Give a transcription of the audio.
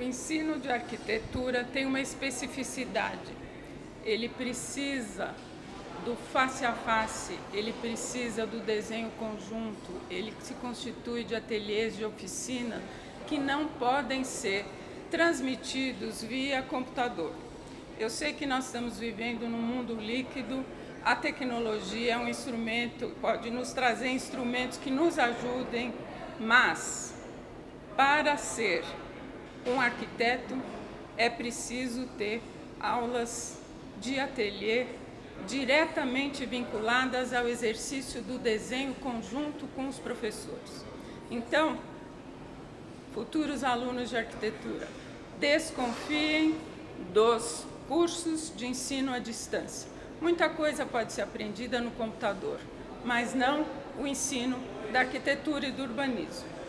o ensino de arquitetura tem uma especificidade. Ele precisa do face a face, ele precisa do desenho conjunto, ele se constitui de ateliês de oficina que não podem ser transmitidos via computador. Eu sei que nós estamos vivendo num mundo líquido, a tecnologia é um instrumento, pode nos trazer instrumentos que nos ajudem, mas para ser um arquiteto é preciso ter aulas de ateliê diretamente vinculadas ao exercício do desenho conjunto com os professores. Então, futuros alunos de arquitetura, desconfiem dos cursos de ensino à distância. Muita coisa pode ser aprendida no computador, mas não o ensino da arquitetura e do urbanismo.